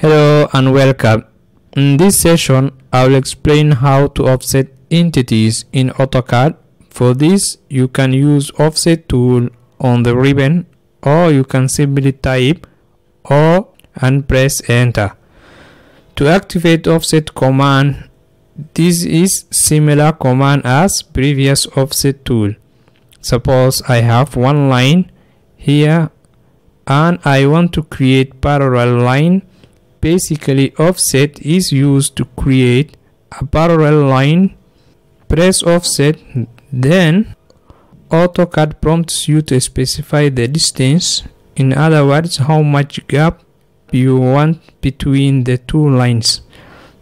Hello and welcome. In this session, I will explain how to offset entities in AutoCAD. For this, you can use offset tool on the ribbon or you can simply type or and press enter. To activate offset command, this is similar command as previous offset tool. Suppose I have one line here and I want to create parallel line basically offset is used to create a parallel line. Press offset then AutoCAD prompts you to specify the distance. In other words how much gap you want between the two lines.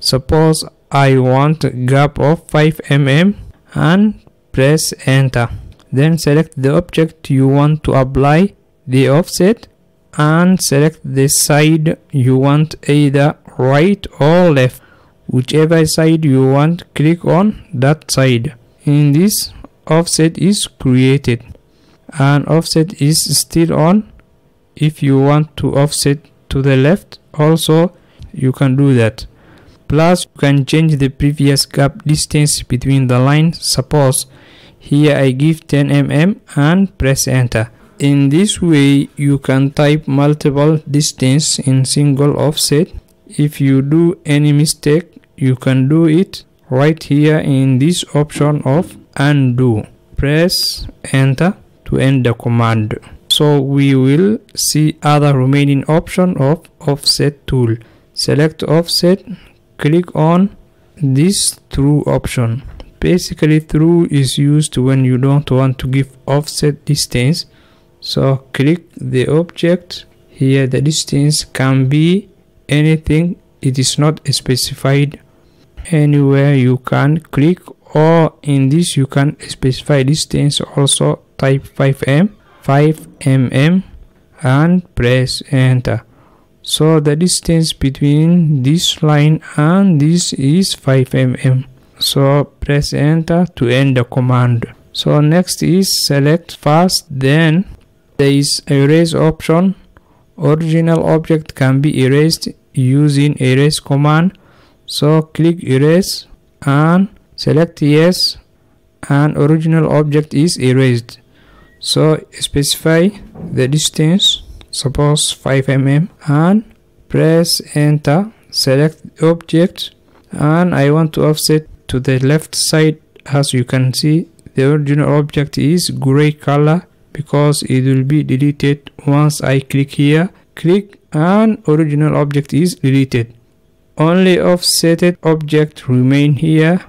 Suppose I want a gap of 5 mm and press enter. Then select the object you want to apply the offset and select the side you want either right or left. Whichever side you want click on that side. In this offset is created. And offset is still on. If you want to offset to the left also you can do that. Plus you can change the previous gap distance between the lines suppose here I give 10 mm and press enter in this way you can type multiple distance in single offset. If you do any mistake you can do it right here in this option of undo. Press enter to end the command. So we will see other remaining option of offset tool. Select offset click on this through option. Basically through is used when you don't want to give offset distance so click the object here. The distance can be anything. It is not specified anywhere. You can click or in this you can specify distance also. Type 5m 5 mm and press enter. So the distance between this line and this is 5 mm so press enter to end the command. So next is select first then there is erase option. Original object can be erased using erase command. So click erase and select yes and original object is erased. So specify the distance suppose 5 mm and press enter. Select object and I want to offset to the left side. As you can see the original object is gray color because it will be deleted once I click here. Click and original object is deleted. Only offsetted object remain here.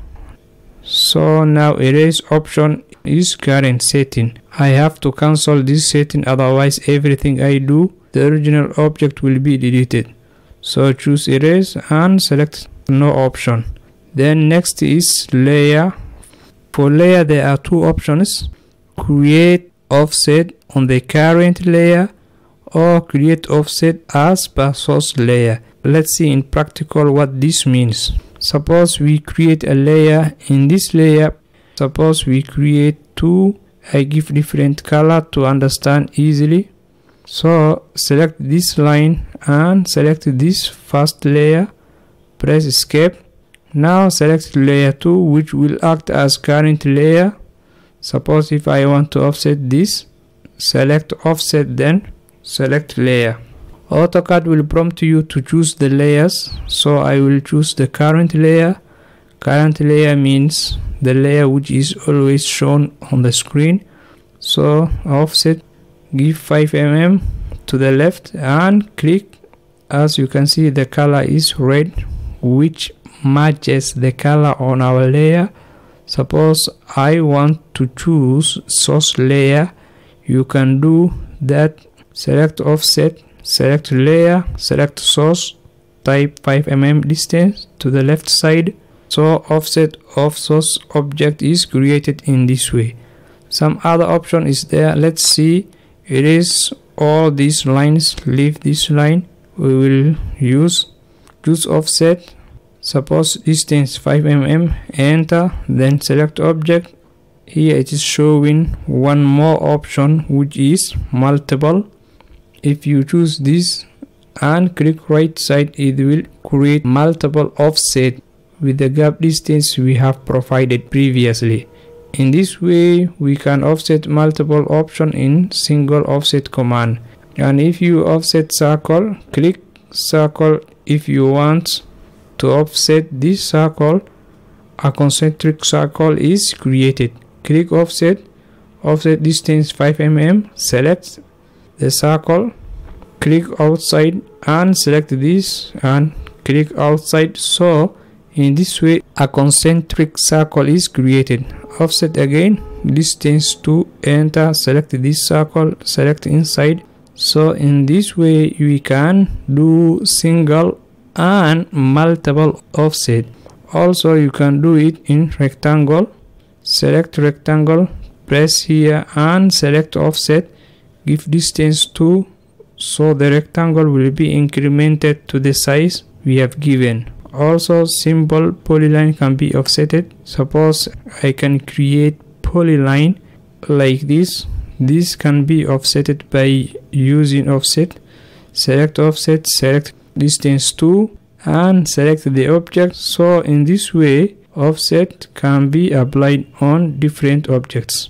So now erase option is current setting. I have to cancel this setting otherwise everything I do the original object will be deleted. So choose erase and select no option. Then next is layer. For layer there are two options. Create offset on the current layer or create offset as per source layer. Let's see in practical what this means. Suppose we create a layer in this layer. Suppose we create two. I give different color to understand easily. So select this line and select this first layer. Press escape. Now select layer 2 which will act as current layer suppose if I want to offset this select offset then select layer. AutoCAD will prompt you to choose the layers so I will choose the current layer. Current layer means the layer which is always shown on the screen. So offset give 5 mm to the left and click. As you can see the color is red which matches the color on our layer suppose I want to choose source layer you can do that. Select offset select layer select source type 5 mm distance to the left side. So offset of source object is created in this way. Some other option is there. Let's see. It is all these lines. Leave this line. We will use choose offset suppose distance 5 mm enter then select object. Here it is showing one more option which is multiple. If you choose this and click right side it will create multiple offset. With the gap distance we have provided previously. In this way we can offset multiple option in single offset command. And if you offset circle click circle if you want to offset this circle a concentric circle is created. Click offset. Offset distance 5 mm select the circle. Click outside and select this and click outside. So in this way a concentric circle is created. Offset again. Distance to enter. Select this circle. Select inside. So in this way we can do single and multiple offset. Also you can do it in rectangle. Select rectangle press here and select offset. Give distance to so the rectangle will be incremented to the size we have given. Also simple polyline can be offsetted. Suppose i can create polyline like this. This can be offsetted by using offset. Select offset select distance to and select the object. So in this way offset can be applied on different objects